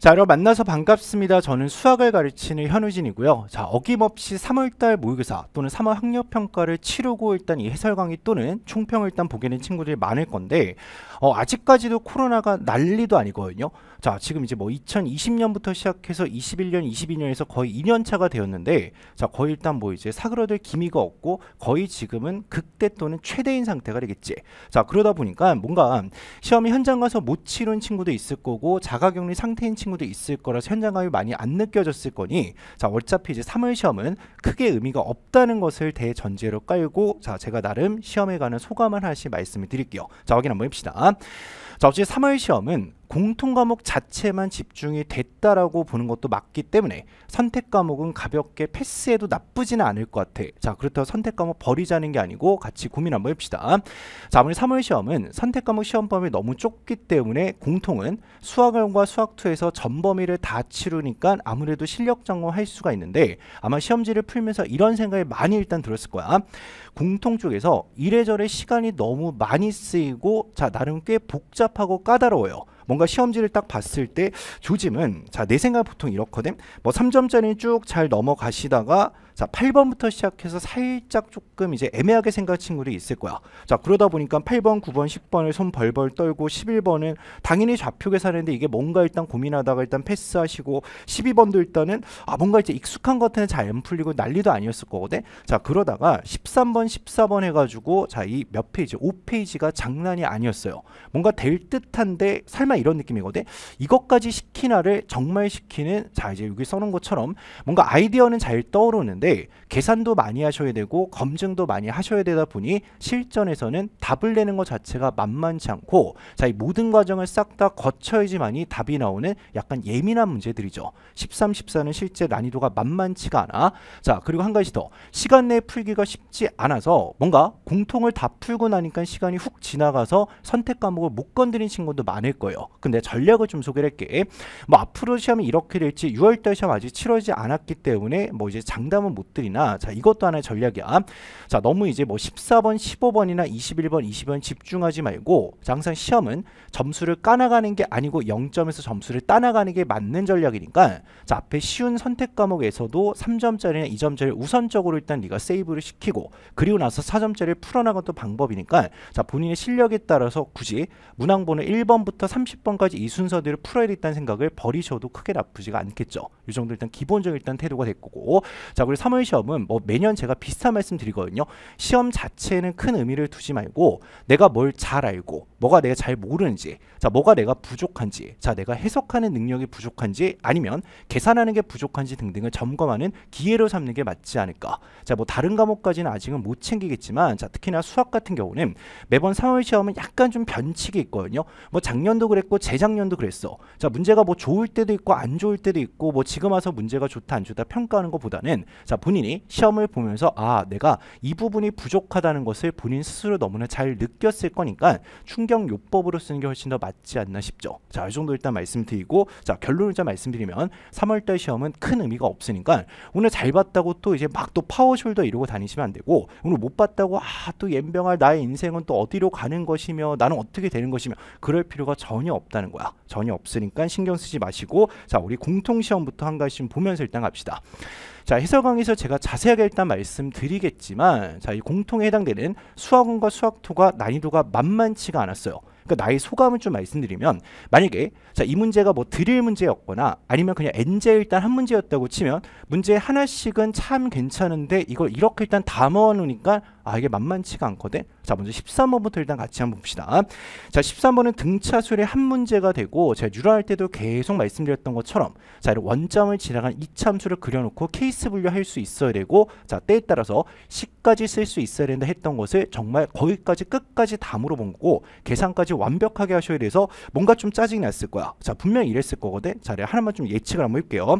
자, 여러분 만나서 반갑습니다. 저는 수학을 가르치는 현우진이고요. 자, 어김없이 3월달 모의고사 또는 3월 학력평가를 치르고 일단 이 해설 강의 또는 총평을 일단 보게 된 친구들이 많을 건데 어, 아직까지도 코로나가 난리도 아니거든요. 자, 지금 이제 뭐 2020년부터 시작해서 21년, 22년에서 거의 2년 차가 되었는데 자, 거의 일단 뭐 이제 사그러들 기미가 없고 거의 지금은 극대 또는 최대인 상태가 되겠지. 자, 그러다 보니까 뭔가 시험이 현장 가서 못 치른 친구도 있을 거고 자가격리 상태인 친구 친구도 있을 거라서 현장감이 많이 안 느껴졌을 거니 자 어차피 이제 3월 시험은 크게 의미가 없다는 것을 대전제로 깔고 자 제가 나름 시험에 관한 소감을 하나씩 말씀을 드릴게요. 자 확인 한번 해봅시다. 자 어제 3월 시험은 공통 과목 자체만 집중이 됐다라고 보는 것도 맞기 때문에 선택 과목은 가볍게 패스해도 나쁘지는 않을 것 같아. 자, 그렇다고 선택 과목 버리자는 게 아니고 같이 고민 한번 해봅시다. 자, 아무리 3월 시험은 선택 과목 시험 범위 너무 좁기 때문에 공통은 수학원과 수학2에서 전 범위를 다 치르니까 아무래도 실력 점검할 수가 있는데 아마 시험지를 풀면서 이런 생각이 많이 일단 들었을 거야. 공통 쪽에서 이래저래 시간이 너무 많이 쓰이고 자, 나름 꽤 복잡하고 까다로워요. 뭔가 시험지를 딱 봤을 때 조짐은 자 내 생각 보통 이렇거든. 뭐 3점짜리 쭉 잘 넘어가시다가 자 8번부터 시작해서 살짝 조금 이제 애매하게 생각 친구들이 있을 거야. 자 그러다 보니까 8번 9번 10번을 손 벌벌 떨고 11번은 당연히 좌표 계산했는데 이게 뭔가 일단 고민하다가 일단 패스하시고 12번도 일단은 아 뭔가 이제 익숙한 것 같은 잘안 풀리고 난리도 아니었을 거거든? 자 그러다가 13번 14번 해 가지고 자 이 몇 페이지? 5페이지가 장난이 아니었어요. 뭔가 될 듯한데 설마 이런 느낌이거든. 이것까지 시키나를 정말 시키는 자 이제 여기 써 놓은 것처럼 뭔가 아이디어는 잘 떠오르는 데 계산도 많이 하셔야 되고 검증도 많이 하셔야 되다 보니 실전에서는 답을 내는 것 자체가 만만치 않고 자 이 모든 과정을 싹 다 거쳐야지만이 답이 나오는 약간 예민한 문제들이죠. 13, 14는 실제 난이도가 만만치가 않아. 자 그리고 한 가지 더 시간 내에 풀기가 쉽지 않아서 뭔가 공통을 다 풀고 나니까 시간이 훅 지나가서 선택 과목을 못 건드린 친구도 많을 거예요. 근데 전략을 좀 소개를 할게. 뭐 앞으로 시험이 이렇게 될지 6월달 시험 아직 치러지지 않았기 때문에 뭐 이제 장담은 못 드리나 자 이것도 하나의 전략이야. 자 너무 이제 뭐 14번, 15번이나 21번, 20번 집중하지 말고 자, 항상 시험은 점수를 까나가는 게 아니고 0점에서 점수를 따나가는 게 맞는 전략이니까 자 앞에 쉬운 선택 과목에서도 3점짜리나 2점짜리 우선적으로 일단 네가 세이브를 시키고 그리고 나서 4점짜리를 풀어나가는 또 방법이니까 자 본인의 실력에 따라서 굳이 문항본을 1번부터 30번까지 이 순서대로 풀어야 되겠다는 생각을 버리셔도 크게 나쁘지가 않겠죠. 이 정도 일단 기본적인 일단 태도가 될 거고 자 그리고 3월 시험은 뭐 매년 제가 비슷한 말씀 드리거든요. 시험 자체는 큰 의미를 두지 말고 내가 뭘 잘 알고 뭐가 내가 잘 모르는지 자 뭐가 내가 부족한지 자 내가 해석하는 능력이 부족한지 아니면 계산하는 게 부족한지 등등을 점검하는 기회로 삼는 게 맞지 않을까. 자 뭐 다른 과목까지는 아직은 못 챙기겠지만 자 특히나 수학 같은 경우는 매번 3월 시험은 약간 좀 변칙이 있거든요. 뭐 작년도 그랬고 재작년도 그랬어. 자 문제가 뭐 좋을 때도 있고 안 좋을 때도 있고 뭐 지금 와서 문제가 좋다 안 좋다 평가하는 것보다는 자 본인이 시험을 보면서 아 내가 이 부분이 부족하다는 것을 본인 스스로 너무나 잘 느꼈을 거니까 충격 요법으로 쓰는 게 훨씬 더 맞지 않나 싶죠 자 이 정도 일단 말씀드리고 자 결론을 좀 말씀드리면 3월 달 시험은 큰 의미가 없으니까 오늘 잘 봤다고 또 이제 막 또 power shoulder 이러고 다니시면 안 되고 오늘 못 봤다고 아 또 염병할 나의 인생은 또 어디로 가는 것이며 나는 어떻게 되는 것이며 그럴 필요가 전혀 없다는 거야 전혀 없으니까 신경 쓰지 마시고 자 우리 공통 시험부터 한 가지 좀 보면서 일단 갑시다. 자 해설 강의에서 제가 자세하게 일단 말씀드리겠지만 자 이 공통에 해당되는 수학원과 수학2가 난이도가 만만치가 않았어요. 그러니까 나의 소감을 좀 말씀드리면 만약에 자 이 문제가 뭐 드릴 문제였거나 아니면 그냥 엔제 일단 한 문제였다고 치면 문제 하나씩은 참 괜찮은데 이걸 이렇게 일단 다 모아놓으니까 아 이게 만만치가 않거든? 자 먼저 13번부터 일단 같이 한번 봅시다. 자 13번은 등차술의 한 문제가 되고 제가 유라할 때도 계속 말씀드렸던 것처럼 자 원점을 지나간 이참수를 그려놓고 케이스 분류할 수 있어야 되고 자 때에 따라서 시까지 쓸 수 있어야 된다 했던 것을 정말 거기까지 끝까지 다 물어본 거고 계산까지 완벽하게 하셔야 돼서 뭔가 좀 짜증이 났을 거야. 자 분명히 이랬을 거거든. 자 하나만 좀 예측을 한번 해볼게요.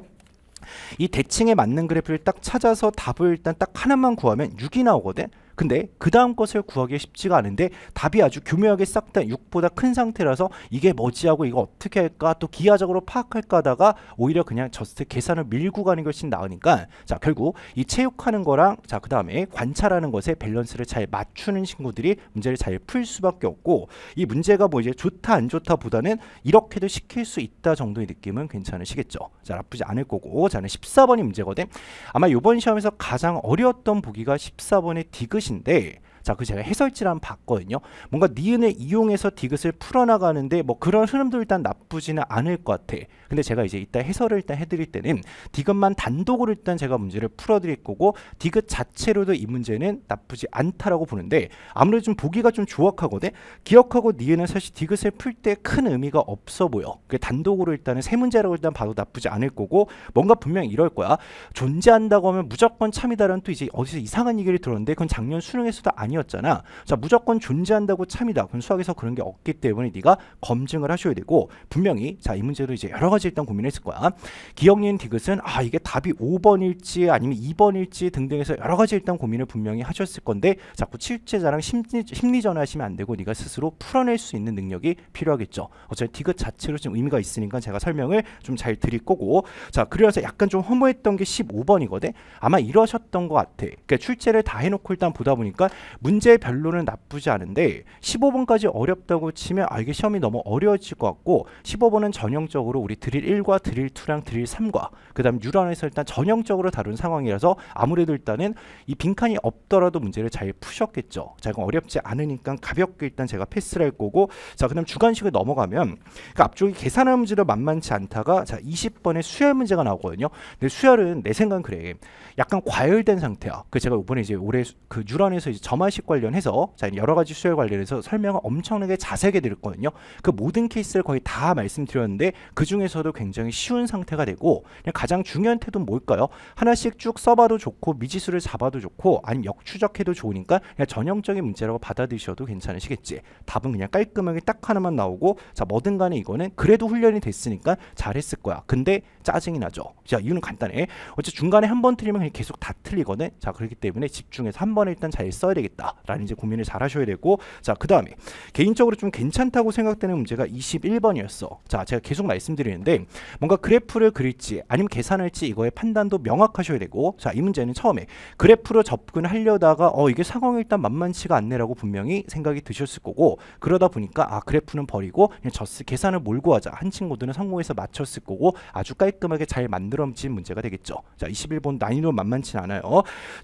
이 대칭에 맞는 그래프를 딱 찾아서 답을 일단 딱 하나만 구하면 6이 나오거든 근데 그 다음 것을 구하기 쉽지가 않은데 답이 아주 교묘하게 싹 다 6보다 큰 상태라서 이게 뭐지 하고 이거 어떻게 할까 또 기하적으로 파악할까 하다가 오히려 그냥 just 계산을 밀고 가는 것이 나으니까 자 결국 이 체육하는 거랑 자 그 다음에 관찰하는 것에 밸런스를 잘 맞추는 친구들이 문제를 잘 풀 수밖에 없고 이 문제가 뭐 이제 좋다 안 좋다 보다는 이렇게도 시킬 수 있다 정도의 느낌은 괜찮으시겠죠. 자 나쁘지 않을 거고. 자는 14번이 문제거든. 아마 이번 시험에서 가장 어려웠던 보기가 14번의 디귿 인데 자, 그 제가 해설지를 한번 봤거든요. 뭔가 니은을 이용해서 디귿을 풀어나가는데 뭐 그런 흐름도 일단 나쁘지는 않을 것 같아. 근데 제가 이제 이따 해설을 일단 해드릴 때는 디귿만 단독으로 일단 제가 문제를 풀어드릴 거고 디귿 자체로도 이 문제는 나쁘지 않다라고 보는데 아무래도 좀 보기가 좀 조악하거든. 기역하고 니은은 사실 디귿을 풀 때 큰 의미가 없어 보여. 그 단독으로 일단은 세 문제라고 일단 봐도 나쁘지 않을 거고 뭔가 분명 이럴 거야. 존재한다고 하면 무조건 참이다라는 또 이제 어디서 이상한 얘기를 들었는데 그건 작년 수능에서도 아니 었잖아. 자 무조건 존재한다고 참이다. 그럼 수학에서 그런 게 없기 때문에 네가 검증을 하셔야 되고 분명히 자 이 문제도 이제 여러 가지 일단 고민했을 거야. 기억니은 디귿은 아 이게 답이 5번일지 아니면 2번일지 등등해서 여러 가지 일단 고민을 분명히 하셨을 건데 자꾸 실제자랑 심리, 심리 전하시면 안 되고 네가 스스로 풀어낼 수 있는 능력이 필요하겠죠. 어차피 디귿 자체로 좀 의미가 있으니까 제가 설명을 좀 잘 드릴 거고 자 그래서 약간 좀 허무했던 게 15번이거든. 아마 이러셨던 것 같아. 그러니까 출제를 다 해놓고 일단 보다 보니까 문제 별로는 나쁘지 않은데 15번까지 어렵다고 치면 아 이게 시험이 너무 어려워질 것 같고 15번은 전형적으로 우리 드릴 1과 드릴 2랑 드릴 3과 그 다음 유란에서 일단 전형적으로 다룬 상황이라서 아무래도 일단은 이 빈칸이 없더라도 문제를 잘 푸셨겠죠. 자 이건 어렵지 않으니까 가볍게 일단 제가 패스를 할 거고 자 그다음 주관식을 넘어가면 그 앞쪽이 계산할 문제도 만만치 않다가 자 20번에 수열 문제가 나오거든요. 근데 수열은 내 생각은 그래. 약간 과열된 상태야. 그 제가 이번에 이제 올해 그 유란에서 이제 점화 식 관련해서 자 여러 가지 수열 관련해서 설명을 엄청나게 자세하게 드렸거든요. 그 모든 케이스를 거의 다 말씀드렸는데 그 중에서도 굉장히 쉬운 상태가 되고 가장 중요한 태도는 뭘까요? 하나씩 쭉 써봐도 좋고 미지수를 잡아도 좋고 아니면 역추적해도 좋으니까 그냥 전형적인 문제라고 받아들이셔도 괜찮으시겠지. 답은 그냥 깔끔하게 딱 하나만 나오고 자 뭐든 간에 이거는 그래도 훈련이 됐으니까 잘했을 거야. 근데 짜증이 나죠. 자 이유는 간단해. 어째 중간에 한 번 틀리면 계속 다 틀리거든. 자 그렇기 때문에 집중해서 한 번에 일단 잘 써야 되겠다 라는 이제 고민을 잘 하셔야 되고 자 그 다음에 개인적으로 좀 괜찮다고 생각되는 문제가 21번이었어. 자 제가 계속 말씀드리는데 뭔가 그래프를 그릴지 아니면 계산할지 이거의 판단도 명확하셔야 되고 자 이 문제는 처음에 그래프로 접근하려다가 어 이게 상황이 일단 만만치가 않네라고 분명히 생각이 드셨을 거고 그러다 보니까 아 그래프는 버리고 그냥 저스 계산을 몰고 하자 한 친구들은 성공해서 맞췄을 거고 아주 깔끔하게 잘 만들어진 문제가 되겠죠. 자 21번 난이도 만만치 않아요.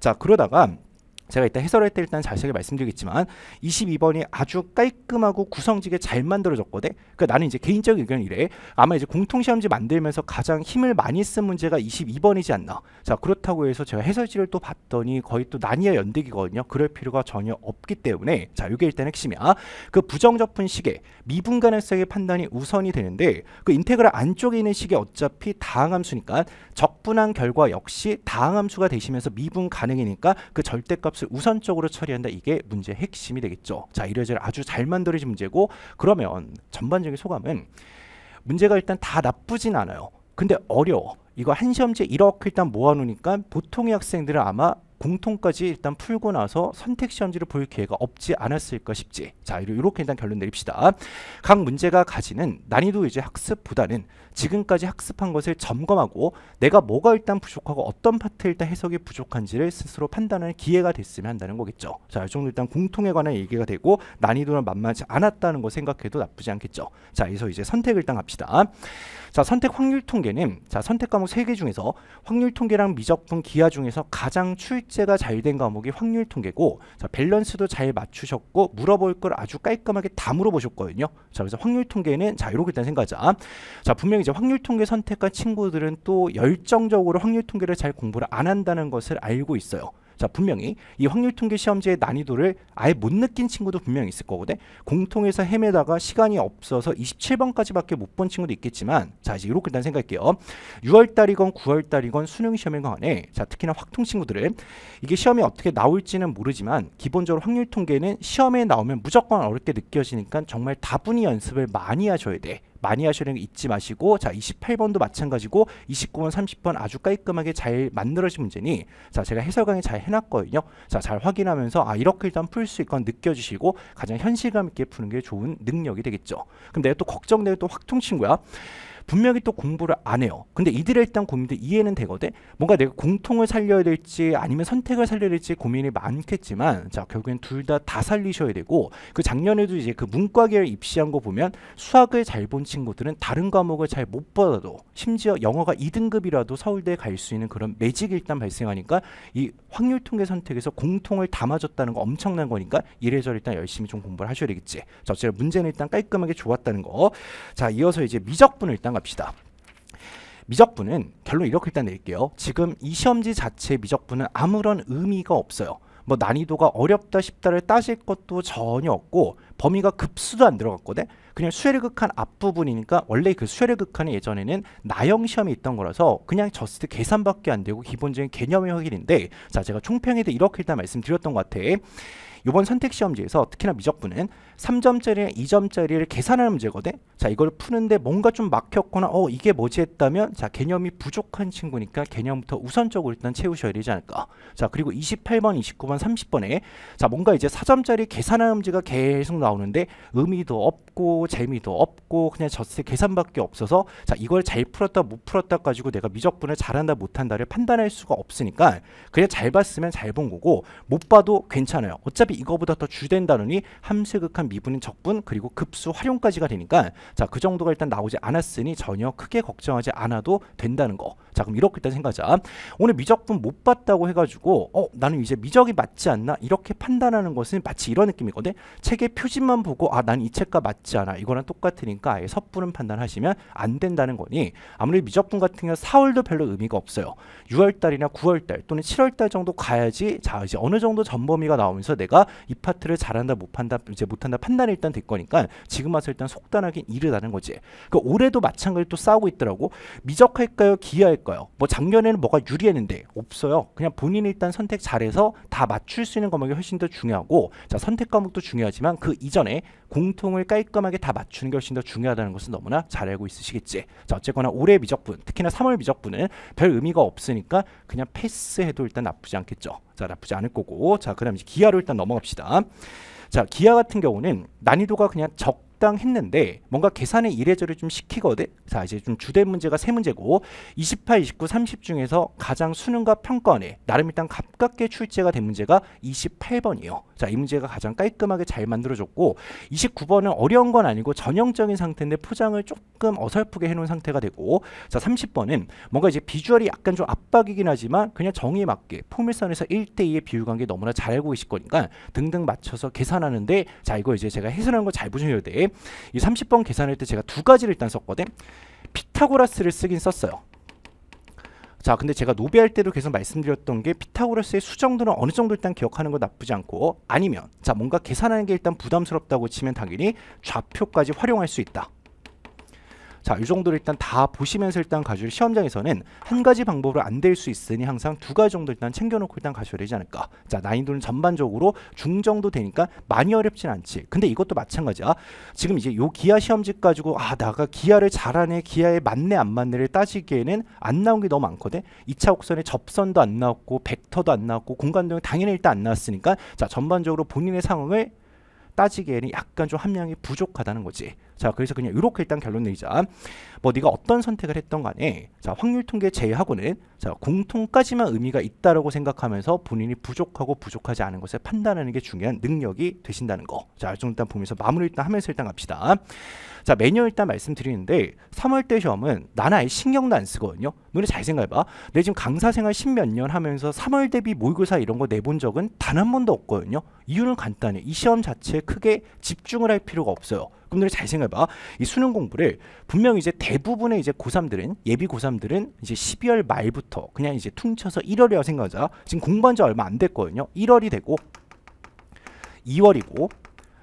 자 그러다가 제가 이따 해설할 때 일단 자세하게 말씀드리겠지만 22번이 아주 깔끔하고 구성지게 잘 만들어졌거든. 그러니까 나는 이제 개인적 의견 이래. 아마 이제 공통 시험지 만들면서 가장 힘을 많이 쓴 문제가 22번이지 않나. 자 그렇다고 해서 제가 해설지를 또 봤더니 거의 또 난이와 연대기거든요. 그럴 필요가 전혀 없기 때문에 자 이게 일단 핵심이야. 그 부정적분 시계 미분 가능성의 판단이 우선이 되는데 그 인테그랄 안쪽에 있는 시계 어차피 다항함수니까 적분한 결과 역시 다항함수가 되시면서 미분 가능이니까 그 절대값 값을 우선적으로 처리한다. 이게 문제의 핵심이 되겠죠. 자, 이래저래 아주 잘 만들어진 문제고 그러면 전반적인 소감은 문제가 일단 다 나쁘진 않아요. 근데 어려워. 이거 한 시험제 이렇게 일단 모아놓으니까 보통의 학생들은 아마 공통까지 일단 풀고 나서 선택 시험지를 볼 기회가 없지 않았을까 싶지. 자, 이렇게 일단 결론 내립시다. 각 문제가 가지는 난이도 이제 학습보다는 지금까지 학습한 것을 점검하고 내가 뭐가 일단 부족하고 어떤 파트 일단 해석이 부족한지를 스스로 판단하는 기회가 됐으면 한다는 거겠죠. 자, 이 정도 일단 공통에 관한 얘기가 되고 난이도는 만만치 않았다는 거 생각해도 나쁘지 않겠죠. 자, 여기서 이제 선택을 일단 합시다. 자, 선택 확률 통계는 자, 선택 과목 세개 중에서 확률 통계랑 미적분 기하 중에서 가장 출제가 잘 된 과목이 확률 통계고 자, 밸런스도 잘 맞추셨고 물어볼 걸 아주 깔끔하게 다 물어보셨거든요. 자, 그래서 확률 통계는 자, 이렇게 일단 생각하자. 자, 분명히 이제 확률 통계 선택한 친구들은 또 열정적으로 확률 통계를 잘 공부를 안 한다는 것을 알고 있어요. 자 분명히 이 확률 통계 시험지의 난이도를 아예 못 느낀 친구도 분명히 있을 거거든. 공통에서 헤매다가 시간이 없어서 27번까지밖에 못 본 친구도 있겠지만 자 이제 이렇게 일단 생각할게요. 6월달이건 9월달이건 수능 시험에 관해 자 특히나 확통 친구들은 이게 시험이 어떻게 나올지는 모르지만 기본적으로 확률 통계는 시험에 나오면 무조건 어렵게 느껴지니까 정말 다분히 연습을 많이 하셔야 돼. 많이 하시는 거 잊지 마시고 자 28번도 마찬가지고 29번 30번 아주 깔끔하게 잘 만들어진 문제니 자 제가 해설 강의 잘 해놨거든요. 자 잘 확인하면서 아 이렇게 일단 풀 수 있건 느껴주시고 가장 현실감 있게 푸는 게 좋은 능력이 되겠죠. 그럼 내가 또 걱정되고 또 확통 친구야 분명히 또 공부를 안 해요. 근데 이들의 일단 고민도 이해는 되거든. 뭔가 내가 공통을 살려야 될지 아니면 선택을 살려야 될지 고민이 많겠지만 자 결국엔 둘 다다 살리셔야 되고 그 작년에도 이제 그 문과계열 입시한 거 보면 수학을 잘 본 친구들은 다른 과목을 잘 못 받아도 심지어 영어가 2등급이라도 서울대에 갈 수 있는 그런 매직이 일단 발생하니까 이 확률 통계 선택에서 공통을 담아줬다는 거 엄청난 거니까 이래저래 일단 열심히 좀 공부를 하셔야 되겠지. 자, 어쨌든 문제는 일단 깔끔하게 좋았다는 거. 자, 이어서 이제 미적분을 일단 갑시다. 미적분은 결론 이렇게 일단 낼게요. 지금 이 시험지 자체 미적분은 아무런 의미가 없어요. 뭐 난이도가 어렵다 쉽다를 따질 것도 전혀 없고 범위가 급수도 안 들어갔거든. 그냥 수열의 극한 앞부분이니까 원래 그 수열의 극한이 예전에는 나형 시험이 있던 거라서 그냥 just 계산밖에 안 되고 기본적인 개념의 확인인데 자 제가 총평에도 이렇게 일단 말씀드렸던 것 같아. 이번 선택 시험지에서 특히나 미적분은 3점짜리나 2점짜리를 계산하는 문제거든. 자, 이걸 푸는데 뭔가 좀 막혔거나 어, 이게 뭐지 했다면 자, 개념이 부족한 친구니까 개념부터 우선적으로 일단 채우셔야 되지 않을까. 자, 그리고 28번, 29번, 30번에 자, 뭔가 이제 4점짜리 계산하는 문제가 계속 나오는데 의미도 없고 재미도 없고 그냥 젖세 계산밖에 없어서 자, 이걸 잘 풀었다 못 풀었다 가지고 내가 미적분을 잘한다 못한다를 판단할 수가 없으니까 그냥 잘 봤으면 잘 본 거고 못 봐도 괜찮아요. 어차피 이거보다 더 주된 단원이 함수 극한 미분인 적분 그리고 급수 활용까지가 되니까 자 그 정도가 일단 나오지 않았으니 전혀 크게 걱정하지 않아도 된다는 거. 자 그럼 이렇게 일단 생각하자. 오늘 미적분 못 봤다고 해가지고 어 나는 이제 미적이 맞지 않나 이렇게 판단하는 것은 마치 이런 느낌이거든. 책의 표지만 보고 아 난 이 책과 맞지 않아 이거랑 똑같으니까 아예 섣부른 판단하시면 안 된다는 거니 아무리 미적분 같은 경우 4월도 별로 의미가 없어요. 6월달이나 9월달 또는 7월달 정도 가야지 자 이제 어느 정도 전범위가 나오면서 내가 이 파트를 잘한다 못한다 이제 못한다 판단이 일단 될 거니까 지금 와서 일단 속단하긴 이르다는 거지. 그 올해도 마찬가지로 또 싸우고 있더라고. 미적할까요? 기하할까요? 뭐 작년에는 뭐가 유리했는데 없어요. 그냥 본인이 일단 선택 잘해서 다 맞출 수 있는 과목이 훨씬 더 중요하고 자 선택 과목도 중요하지만 그 이전에 공통을 깔끔하게 다 맞추는 게 훨씬 더 중요하다는 것은 너무나 잘 알고 있으시겠지. 자 어쨌거나 올해 미적분 특히나 3월 미적분은 별 의미가 없으니까 그냥 패스해도 일단 나쁘지 않겠죠. 자 나쁘지 않을 거고 자 그다음 이제 기하로 일단 넘어갑시다. 자 기하 같은 경우는 난이도가 그냥 적 적당했는데 뭔가 계산을 이래저래 좀 시키거든. 자 이제 좀 주된 문제가 세 문제고 28, 29, 30 중에서 가장 수능과 평가원에 나름 일단 가깝게 출제가 된 문제가 28번이에요. 자 이 문제가 가장 깔끔하게 잘 만들어졌고 29번은 어려운 건 아니고 전형적인 상태인데 포장을 조금 어설프게 해놓은 상태가 되고 자 30번은 뭔가 이제 비주얼이 약간 좀 압박이긴 하지만 그냥 정의에 맞게 포밀선에서 1대2의 비율 관계 너무나 잘 알고 계실 거니까 등등 맞춰서 계산하는데 자 이거 이제 제가 해설하는 거잘 보셔야 돼. 이 30번 계산할 때 제가 두 가지를 일단 썼거든. 피타고라스를 쓰긴 썼어요. 자, 근데 제가 노비할 때도 계속 말씀드렸던 게 피타고라스의 수정들은 어느 정도 일단 기억하는 거 나쁘지 않고 아니면 자, 뭔가 계산하는 게 일단 부담스럽다고 치면 당연히 좌표까지 활용할 수 있다. 자, 이 정도를 일단 다 보시면서 일단 가줄 시험장에서는 한 가지 방법으로 안 될 수 있으니 항상 두 가지 정도 일단 챙겨놓고 일단 가셔야 되지 않을까. 자, 난이도는 전반적으로 중 정도 되니까 많이 어렵진 않지. 근데 이것도 마찬가지야. 지금 이제 요 기아 시험집 가지고 아, 나가 기아를 잘하네, 기아에 맞네 안 맞네를 따지기에는 안 나온 게 너무 많거든. 2차 곡선에 접선도 안 나왔고 벡터도 안 나왔고 공간도는 당연히 일단 안 나왔으니까 자, 전반적으로 본인의 상황을 따지기에는 약간 좀 함량이 부족하다는 거지. 자, 그래서 그냥 이렇게 일단 결론 내리자. 뭐 네가 어떤 선택을 했던 간에 자, 확률 통계 제외하고는 자, 공통까지만 의미가 있다라고 생각하면서 본인이 부족하고 부족하지 않은 것을 판단하는 게 중요한 능력이 되신다는 거. 자, 좀 일단 보면서 마무리 일단 하면서 일단 갑시다. 자, 매년 일단 말씀드리는데 3월 때 시험은 나는 아예 신경도 안 쓰거든요. 너네 잘 생각해봐. 내 지금 강사 생활 10몇 년 하면서 3월 대비 모의고사 이런 거 내본 적은 단 한 번도 없거든요. 이유는 간단해. 이 시험 자체에 크게 집중을 할 필요가 없어요. 그럼 잘 생각해봐. 이 수능 공부를 분명 이제 대부분의 이제 고3들은 예비 고3들은 이제 12월 말부터 그냥 이제 퉁쳐서 1월이라고 생각하자. 지금 공부한 지 얼마 안 됐거든요. 1월이 되고 2월이고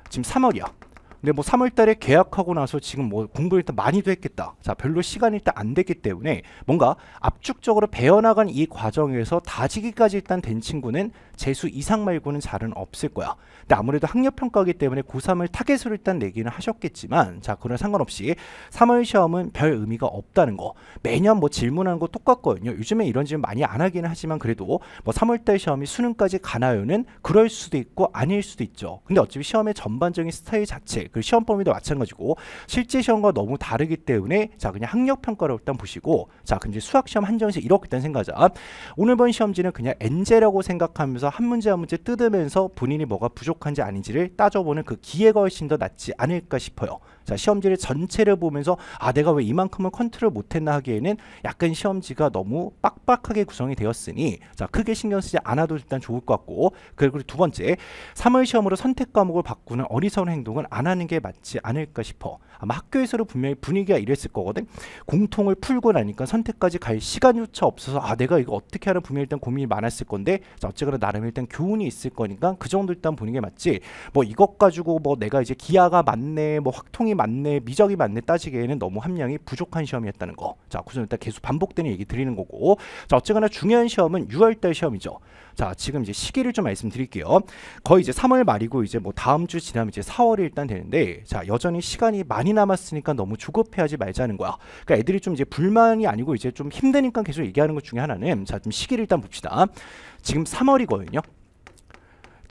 지금 3월이야. 근데 뭐 3월 달에 계약하고 나서 지금 뭐 공부를 일단 많이도 했겠다. 자, 별로 시간이 일단 안 됐기 때문에 뭔가 압축적으로 배워나간 이 과정에서 다지기까지 일단 된 친구는 재수 이상 말고는 잘은 없을 거야. 근데 아무래도 학력 평가기 때문에 고3을 타겟으로 일단 내기는 하셨겠지만 자, 그런 상관없이 3월 시험은 별 의미가 없다는 거. 매년 뭐 질문하는 거 똑같거든요. 요즘에 이런 질문 많이 안 하기는 하지만 그래도 뭐 3월 달 시험이 수능까지 가나요는 그럴 수도 있고 아닐 수도 있죠. 근데 어차피 시험의 전반적인 스타일 자체, 그 시험 범위도 마찬가지고 실제 시험과 너무 다르기 때문에 자, 그냥 학력 평가를 일단 보시고 자, 그럼 수학 시험 한정식 이렇게 일단 생각하자. 오늘 본 시험지는 그냥 N제라고 생각하면서 한 문제 한 문제 뜯으면서 본인이 뭐가 부족한지 아닌지를 따져보는 그 기회가 훨씬 더 낫지 않을까 싶어요. 자, 시험지를 전체를 보면서 아, 내가 왜 이만큼을 컨트롤 못했나 하기에는 약간 시험지가 너무 빡빡하게 구성이 되었으니 자, 크게 신경 쓰지 않아도 일단 좋을 것 같고 그리고 두 번째, 3월 시험으로 선택 과목을 바꾸는 어리석은 행동은 안 하는 게 맞지 않을까 싶어. 아마 학교에서도 분명히 분위기가 이랬을 거거든. 공통을 풀고 나니까 선택까지 갈 시간조차 없어서 아, 내가 이거 어떻게 하는 분명히 일단 고민이 많았을 건데 자, 어쨌거나 나름 일단 교훈이 있을 거니까 그 정도 일단 보는 게 맞지. 뭐 이것 가지고 뭐 내가 이제 기아가 맞네, 뭐 확통이 맞네, 미적이 맞네 따지기에는 너무 함량이 부족한 시험이었다는 거. 자, 그래서 일단 계속 반복되는 얘기 드리는 거고. 자, 어쨌거나 중요한 시험은 6월달 시험이죠. 자, 지금 이제 시기를 좀 말씀드릴게요. 거의 이제 3월 말이고 이제 뭐 다음 주 지나면 이제 4월이 일단 되는데 자, 여전히 시간이 많이 남았으니까 너무 조급해하지 말자는 거야. 그러니까 애들이 좀 이제 불만이 아니고 이제 좀 힘드니까 계속 얘기하는 것 중에 하나는 자, 좀 시기를 일단 봅시다. 지금 3월이거든요.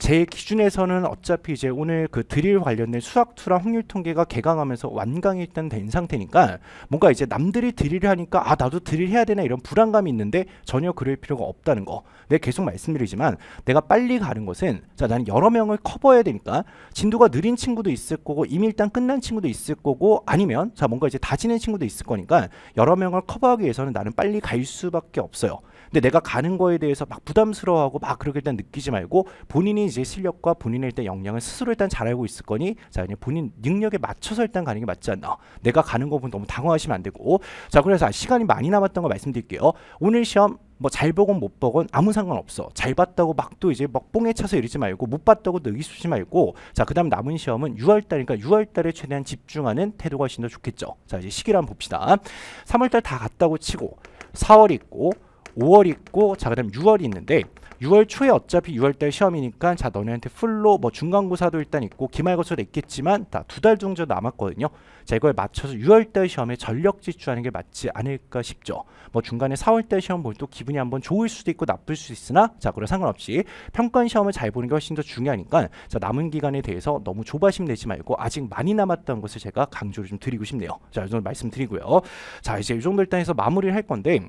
제 기준에서는 어차피 이제 오늘 그 드릴 관련된 수학투랑 확률 통계가 개강하면서 완강이 일단 된 상태니까 뭔가 이제 남들이 드릴을 하니까 아 나도 드릴 해야 되나 이런 불안감이 있는데 전혀 그럴 필요가 없다는 거. 내가 계속 말씀드리지만 내가 빨리 가는 것은 자 나는 여러 명을 커버해야 되니까 진도가 느린 친구도 있을 거고 이미 일단 끝난 친구도 있을 거고 아니면 자 뭔가 이제 다지는 친구도 있을 거니까 여러 명을 커버하기 위해서는 나는 빨리 갈 수밖에 없어요. 근데 내가 가는 거에 대해서 막 부담스러워하고 막 그렇게 일단 느끼지 말고 본인이 이제 실력과 본인의 일단 역량을 스스로 일단 잘 알고 있을 거니 자 그냥 본인 능력에 맞춰서 일단 가는 게 맞지 않나. 내가 가는 거 보면 너무 당황하시면 안 되고. 자 그래서 시간이 많이 남았던 거 말씀드릴게요. 오늘 시험 뭐잘 보건 못 보건 아무 상관없어. 잘 봤다고 막 또 이제 막 뽕에 차서 이러지 말고 못 봤다고 의기소지 말고 자 그다음 남은 시험은 6월달이니까 6월달에 최대한 집중하는 태도가 훨씬 더 좋겠죠. 자 이제 시기를 한번 봅시다. 3월달 다 갔다고 치고 4월 있고 5월 있고 자 그다음 6월이 있는데 6월 초에 어차피 6월 달 시험이니까 자 너네한테 풀로 뭐 중간고사도 일단 있고 기말고사도 있겠지만 다 두 달 정도 남았거든요. 자 이걸 맞춰서 6월 달 시험에 전력 질주하는 게 맞지 않을까 싶죠. 뭐 중간에 4월 달 시험 볼또 기분이 한번 좋을 수도 있고 나쁠 수 있으나 자 그런 상관없이 평가 시험을 잘 보는 게 훨씬 더 중요하니까 자 남은 기간에 대해서 너무 조바심 내지 말고 아직 많이 남았다는 것을 제가 강조를 좀 드리고 싶네요. 자 이 정도 말씀드리고요. 자 이제 이 정도 일단 해서 마무리를 할 건데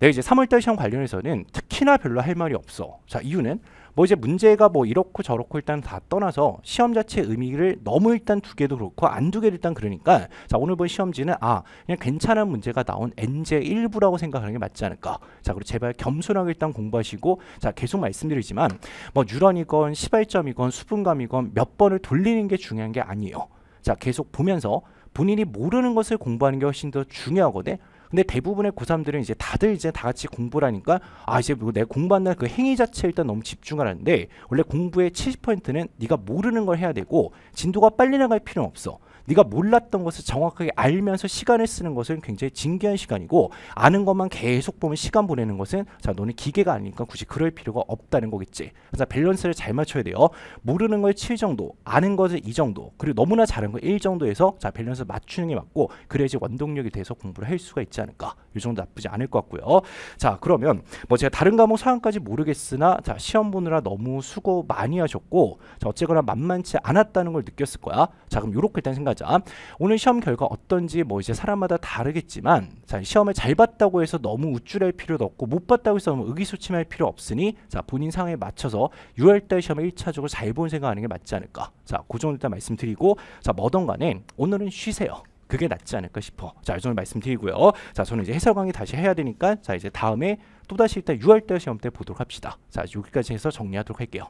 내가 이제 3월 달 시험 관련해서는 특히나 별로 할 말이 없어. 자 이유는 뭐 이제 문제가 뭐 이렇고 저렇고 일단 다 떠나서 시험 자체 의미를 너무 일단 두 개도 그렇고 안 두 개도 일단 그러니까 자 오늘 본 시험지는 아 그냥 괜찮은 문제가 나온 N제 일부라고 생각하는 게 맞지 않을까? 자 그리고 제발 겸손하게 일단 공부하시고 자 계속 말씀드리지만 뭐 뉴런이건 시발점이건 수분감이건 몇 번을 돌리는 게 중요한 게 아니에요. 자 계속 보면서 본인이 모르는 것을 공부하는 게 훨씬 더 중요하거든 근데 대부분의 고3들은 이제 다들 이제 다 같이 공부를 하니까 아 이제 뭐 내가 공부한다는 그 행위 자체에 일단 너무 집중을 하는데 원래 공부의 70%는 네가 모르는 걸 해야 되고 진도가 빨리 나갈 필요는 없어. 네가 몰랐던 것을 정확하게 알면서 시간을 쓰는 것은 굉장히 진귀한 시간이고 아는 것만 계속 보면 시간 보내는 것은 자 너는 기계가 아니니까 굳이 그럴 필요가 없다는 거겠지. 그래서 밸런스를 잘 맞춰야 돼요. 모르는 걸 7 정도, 아는 것을 2 정도, 그리고 너무나 잘하는 거1 정도에서 자 밸런스 맞추는 게 맞고 그래야지 원동력이 돼서 공부를 할 수가 있지 않을까. 이 정도 나쁘지 않을 것 같고요. 자 그러면 뭐 제가 다른 과목 상황까지 모르겠으나 자 시험 보느라 너무 수고 많이 하셨고 자 어쨌거나 만만치 않았다는 걸 느꼈을 거야. 자 그럼 요렇게 일단 생각. 하자. 오늘 시험 결과 어떤지 뭐 이제 사람마다 다르겠지만 자, 시험을 잘 봤다고 해서 너무 우쭐할 필요도 없고 못 봤다고 해서 너무 의기소침할 필요 없으니 자, 본인 상황에 맞춰서 6월달 시험을 1차적으로 잘 본 생각하는 게 맞지 않을까. 자, 그 정도 일단 말씀드리고 자, 뭐든 간에 오늘은 쉬세요. 그게 낫지 않을까 싶어. 자, 이 정도 말씀드리고요. 자, 저는 이제 해설 강의 다시 해야 되니까 자, 이제 다음에 또다시 일단 6월달 시험 때 보도록 합시다. 자, 여기까지 해서 정리하도록 할게요.